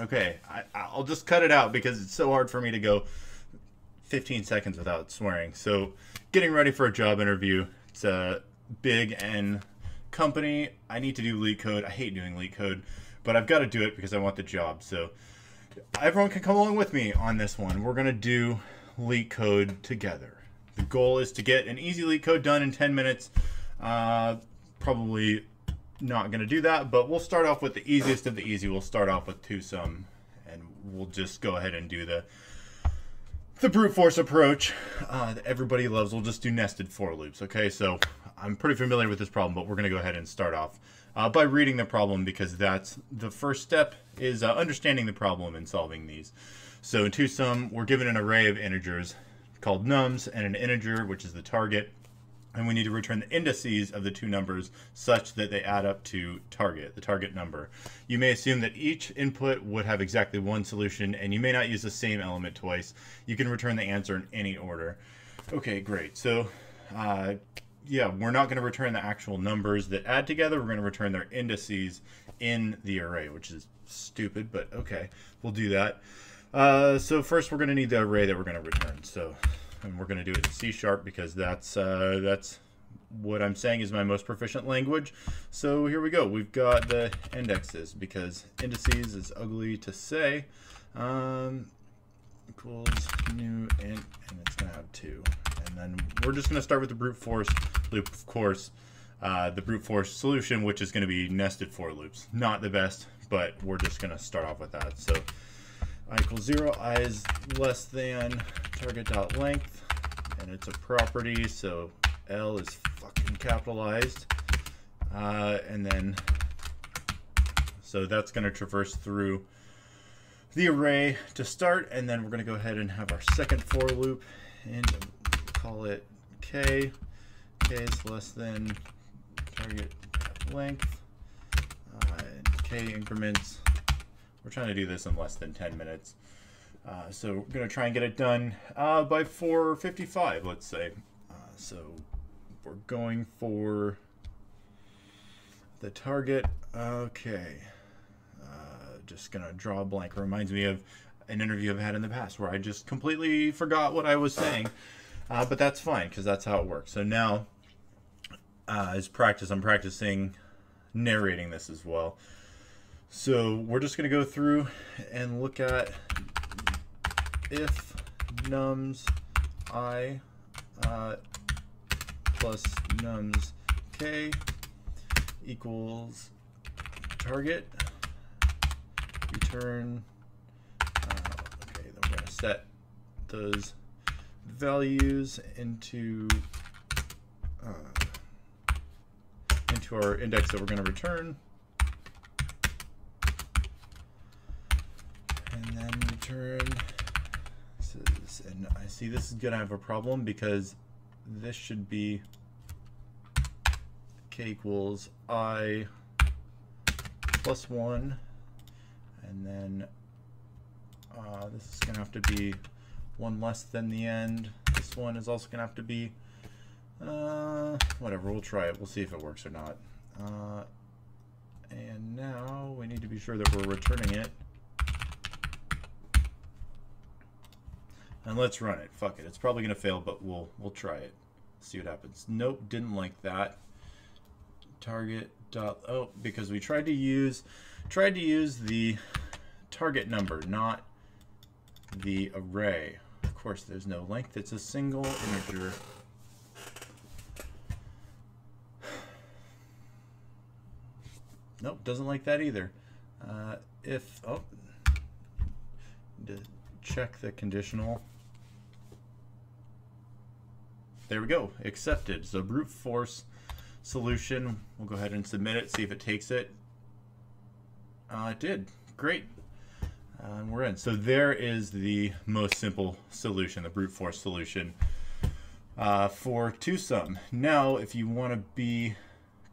Okay, I, I'll just cut it out because it's so hard for me to go 15 seconds without swearing. So, getting ready for a job interview. It's a big N company. I need to do Leetcode. I hate doing Leetcode, but I've got to do it because I want the job. So, everyone can come along with me on this one. We're going to do Leetcode together. The goal is to get an easy Leetcode done in 10 minutes. Uh, probably not going to do that, but we'll start off with the easiest of the easy. We'll start off with two sum, and we'll just go ahead and do the the brute force approach uh, that everybody loves. We'll just do nested for loops. Okay, so I'm pretty familiar with this problem, but we're going to go ahead and start off uh, by reading the problem because that's the first step is uh, understanding the problem and solving these. So in two sum, we're given an array of integers called nums and an integer, which is the target and we need to return the indices of the two numbers such that they add up to target, the target number. You may assume that each input would have exactly one solution, and you may not use the same element twice. You can return the answer in any order. Okay, great. So, uh, yeah, we're not going to return the actual numbers that add together. We're going to return their indices in the array, which is stupid, but okay, we'll do that. Uh, so first we're going to need the array that we're going to return. So and we're going to do it in C sharp because that's uh, that's what I'm saying is my most proficient language. So here we go. We've got the indexes because indices is ugly to say. Um, equals new int, and it's going to have two. And then we're just going to start with the brute force loop, of course. Uh, the brute force solution, which is going to be nested for loops. Not the best, but we're just going to start off with that. So i equals 0, i is less than target dot length, and it's a property, so L is fucking capitalized. Uh, and then, so that's going to traverse through the array to start, and then we're going to go ahead and have our second for loop, and call it k. k is less than target length. Uh, k increments we're trying to do this in less than 10 minutes. Uh, so we're going to try and get it done uh, by 4.55, let's say. Uh, so we're going for the target. Okay. Uh, just going to draw a blank. Reminds me of an interview I've had in the past where I just completely forgot what I was saying. Uh, but that's fine because that's how it works. So now, uh, as practice, I'm practicing narrating this as well. So we're just going to go through and look at if nums i uh, plus nums k equals target return uh, okay then we're going to set those values into uh, into our index that we're going to return turn. Is, and I see this is going to have a problem because this should be k equals i plus 1. And then uh, this is going to have to be 1 less than the end. This one is also going to have to be, uh, whatever, we'll try it. We'll see if it works or not. Uh, and now we need to be sure that we're returning it. And let's run it. Fuck it. It's probably going to fail, but we'll we'll try it. See what happens. Nope, didn't like that. Target dot oh, because we tried to use tried to use the target number, not the array. Of course, there's no length. It's a single integer. Nope, doesn't like that either. Uh, if, oh, check the conditional. There we go, accepted. So brute force solution. We'll go ahead and submit it, see if it takes it. Uh, it did. Great. Uh, we're in. So there is the most simple solution, the brute force solution uh, for two sum. Now, if you want to be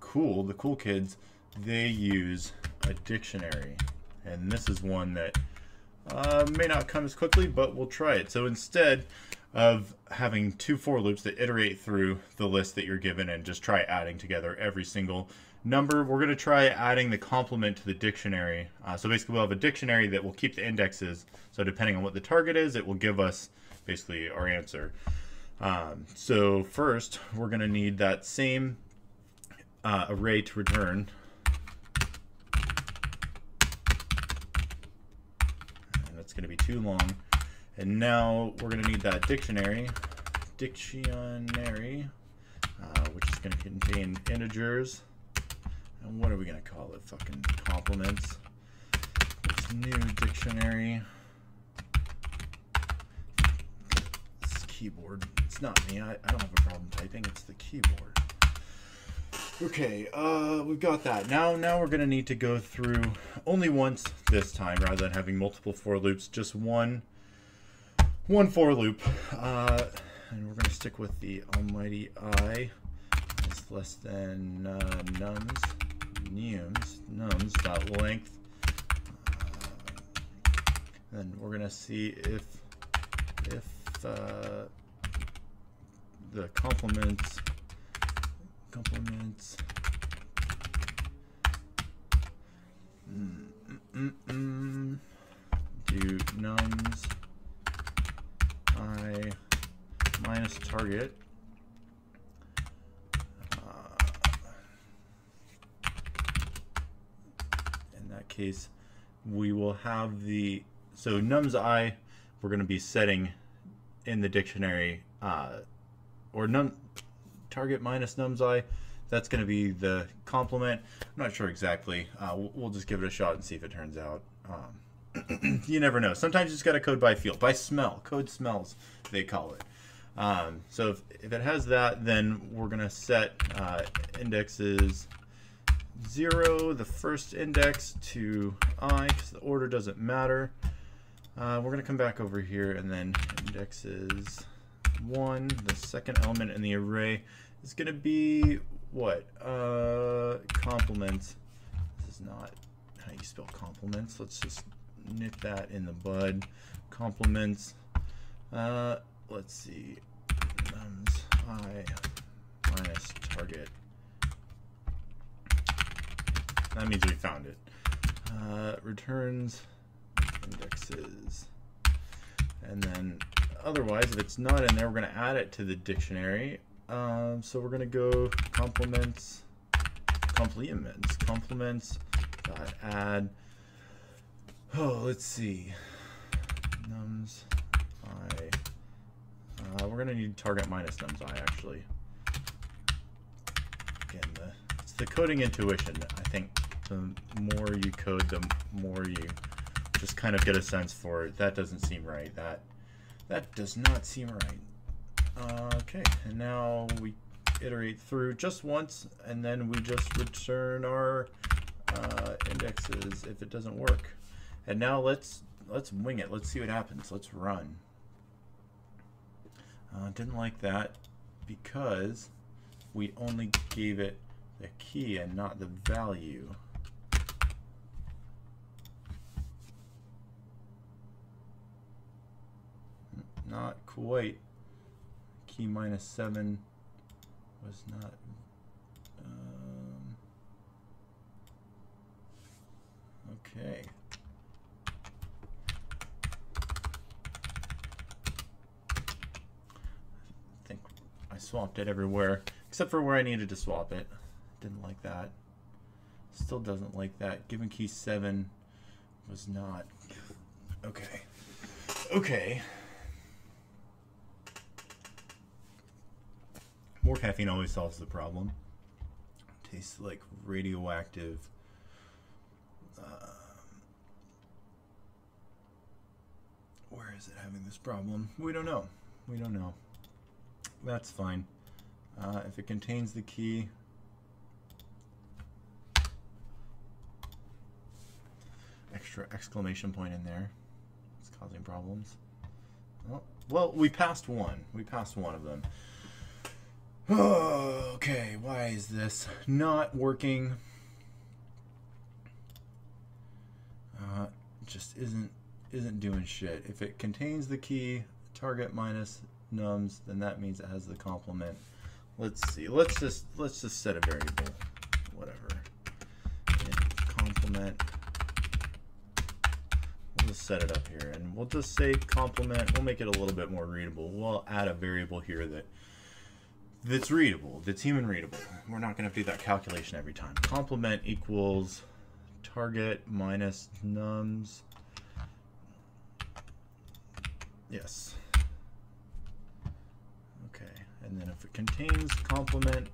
cool, the cool kids, they use a dictionary. And this is one that uh, may not come as quickly, but we'll try it. So instead, of having two for loops that iterate through the list that you're given and just try adding together every single number. We're going to try adding the complement to the dictionary. Uh, so basically we'll have a dictionary that will keep the indexes. So depending on what the target is, it will give us basically our answer. Um, so first, we're going to need that same uh, array to return. That's going to be too long. And now we're going to need that dictionary, dictionary, uh, which is going to contain integers. And what are we going to call it? Fucking complements. This new dictionary. This keyboard. It's not me. I, I don't have a problem typing. It's the keyboard. Okay, uh, we've got that. Now, now we're gonna need to go through only once this time, rather than having multiple for loops. Just one, one for loop, uh, and we're gonna stick with the almighty i. It's less than uh, nums, nums, nums dot length. Uh, then we're gonna see if if uh, the complements complements mm, mm, mm, do nums. I minus target. Uh, in that case we will have the so nums i we're going to be setting in the dictionary uh, or num target minus nums i. That's going to be the complement. I'm not sure exactly. Uh, we'll, we'll, just give it a shot and see if it turns out. Um, you never know. Sometimes you just got to code by feel, by smell. Code smells, they call it. Um, so if, if it has that, then we're going to set uh, indexes 0, the first index, to i, because the order doesn't matter. Uh, we're going to come back over here and then indexes 1, the second element in the array is going to be what? Uh, complements. This is not how you spell complements. Let's just nip that in the bud. Complements. Uh, let's see. Nums i minus target. That means we found it. Uh, returns indexes. And then otherwise, if it's not in there, we're going to add it to the dictionary. Um, so we're going to go complements, complements, complements, dot add. Oh, let's see. Nums i. Uh, we're going to need target minus nums i actually. Again, the, it's the coding intuition. I think the more you code, the more you just kind of get a sense for it. That doesn't seem right. That that does not seem right. Okay, and now we iterate through just once, and then we just return our uh, indexes if it doesn't work. And now let's let's wing it. Let's see what happens. Let's run. Uh, didn't like that because we only gave it the key and not the value. Not quite. Key minus 7 was not um, okay. I think I swapped it everywhere except for where I needed to swap it. Didn't like that. Still doesn't like that. Given key 7 was not okay. Okay More caffeine always solves the problem. Tastes like radioactive. Uh, where is it having this problem? We don't know. We don't know. That's fine. Uh, if it contains the key, extra exclamation point in there. It's causing problems. Well, well, we passed one. We passed one of them. Okay, why is this not working? Uh, just isn't isn't doing shit. If it contains the key, target minus nums, then that means it has the complement. Let's see. Let's just let's just set a variable, whatever. complement. We'll just set it up here, and we'll just say complement. We'll make it a little bit more readable. We'll add a variable here that that's readable, that's human readable. We're not going to do that calculation every time. Complement equals target minus nums. Yes. Okay, and then if it contains complement,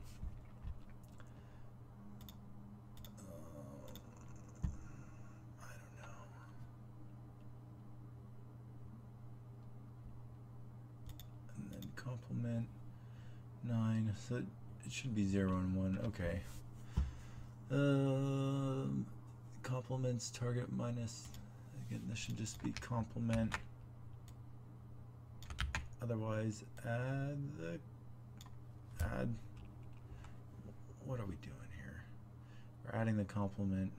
um, I don't know. And then complement nine, so it should be zero and one. Okay. Um, complements target minus. Again, this should just be complement. Otherwise, add the add. What are we doing here? We're adding the complement.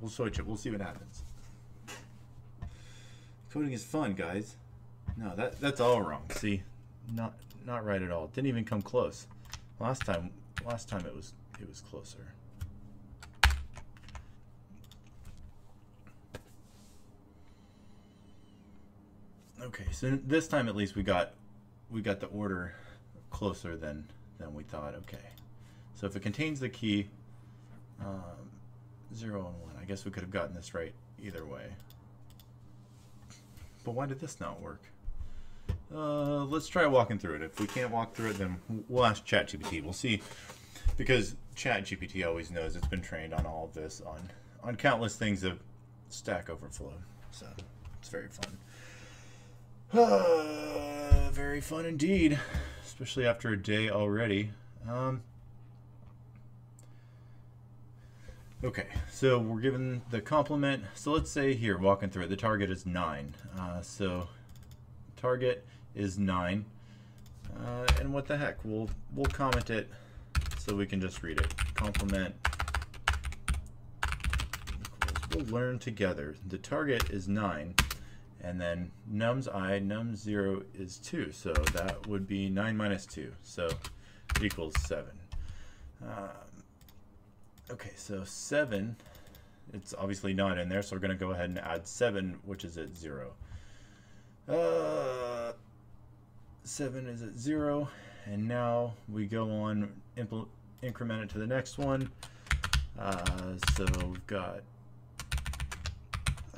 We'll switch it. We'll see what happens. Coding is fun, guys. No, that that's all wrong. See, not not right at all. Didn't even come close. Last time, last time it was it was closer. Okay, so this time at least we got we got the order closer than than we thought. Okay, so if it contains the key um, zero and one, I guess we could have gotten this right either way. But why did this not work? Uh, let's try walking through it. If we can't walk through it, then we'll ask ChatGPT. We'll see, because ChatGPT always knows it's been trained on all of this, on on countless things of Stack Overflow. So it's very fun. Uh, very fun indeed, especially after a day already. Um, okay, so we're given the complement. So let's say here, walking through it, the target is 9. Uh, so target is 9. Uh, and what the heck, we'll, we'll comment it so we can just read it. Complement we'll learn together. The target is 9, and then nums i, nums 0 is 2, so that would be 9 minus 2, so equals 7. Um, okay, so 7, it's obviously not in there, so we're going to go ahead and add 7, which is at 0. Uh, 7 is at 0, and now we go on, increment it to the next one. Uh, so we've got,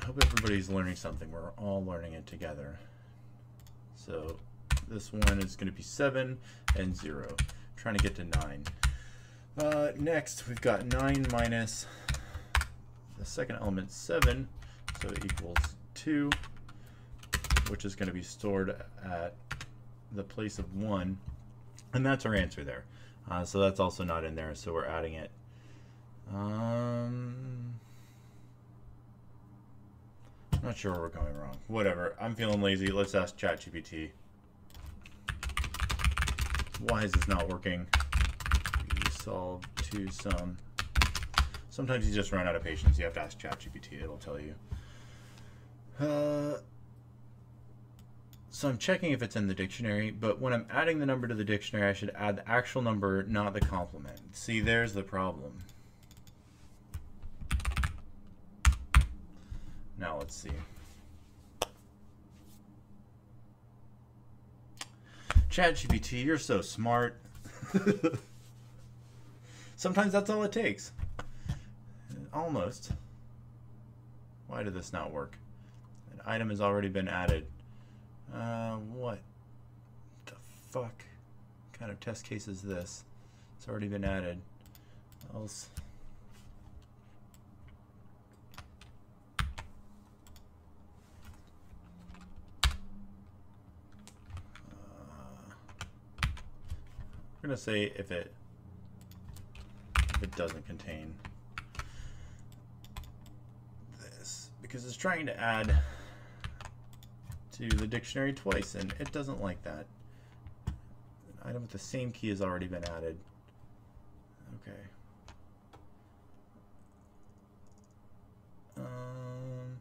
I hope everybody's learning something. We're all learning it together. So this one is going to be 7 and 0. I'm trying to get to 9. Uh, next, we've got 9 minus the second element, 7, so it equals 2 which is going to be stored at the place of 1. And that's our answer there. Uh, so that's also not in there, so we're adding it. Um, not sure where we're going wrong. Whatever. I'm feeling lazy. Let's ask ChatGPT. Why is this not working? You solve two sum. Sometimes you just run out of patience. You have to ask ChatGPT. It'll tell you. Uh, so I'm checking if it's in the dictionary, but when I'm adding the number to the dictionary, I should add the actual number, not the complement. See, there's the problem. Now let's see. ChatGPT, you're so smart. Sometimes that's all it takes. Almost. Why did this not work? An item has already been added. Uh, what the fuck kind of test case is this? It's already been added. Else. Uh, I'm gonna say if it if it doesn't contain this because it's trying to add do the dictionary twice, and it doesn't like that. An item with the same key has already been added. Okay. Um,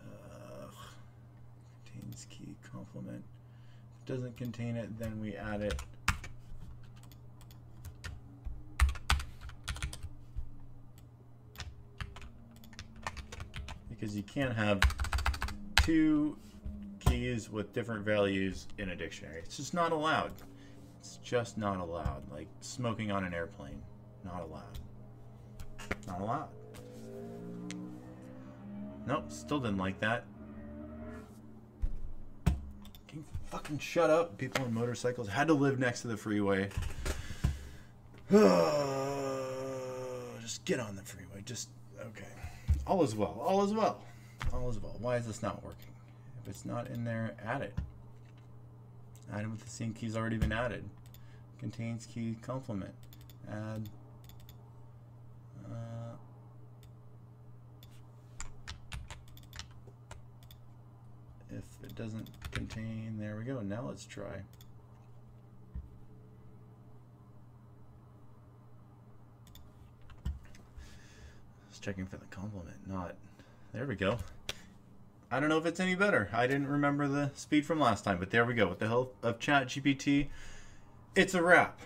uh, contains key complement. If it doesn't contain it, then we add it. Because you can't have two keys with different values in a dictionary. It's just not allowed. It's just not allowed. Like smoking on an airplane. Not allowed. Not allowed. Nope, still didn't like that. Can you fucking shut up? People on motorcycles had to live next to the freeway. Just get on the freeway. Just, okay. All is well. All is well. All is well. Why is this not working? If it's not in there, add it. Add it with the same keys already been added. Contains key complement. Add. Uh, if it doesn't contain, there we go. Now let's try. Checking for the complement, not. There we go. I don't know if it's any better. I didn't remember the speed from last time, but there we go. With the help of ChatGPT, it's a wrap.